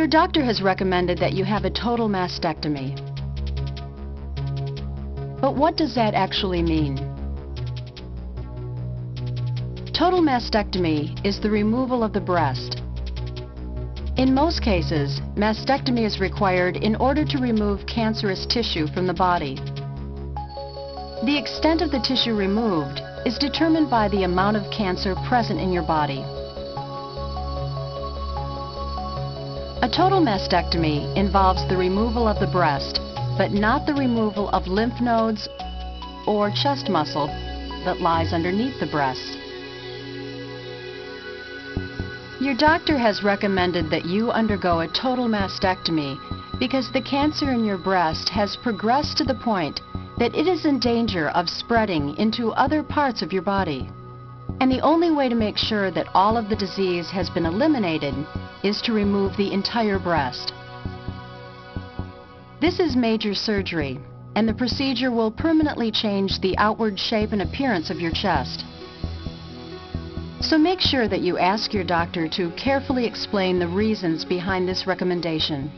Your doctor has recommended that you have a total mastectomy. But what does that actually mean? Total mastectomy is the removal of the breast. In most cases, mastectomy is required in order to remove cancerous tissue from the body. The extent of the tissue removed is determined by the amount of cancer present in your body. A total mastectomy involves the removal of the breast, but not the removal of lymph nodes or chest muscle that lies underneath the breast. Your doctor has recommended that you undergo a total mastectomy because the cancer in your breast has progressed to the point that it is in danger of spreading into other parts of your body. And the only way to make sure that all of the disease has been eliminated is to remove the entire breast. This is major surgery, and the procedure will permanently change the outward shape and appearance of your chest. So make sure that you ask your doctor to carefully explain the reasons behind this recommendation.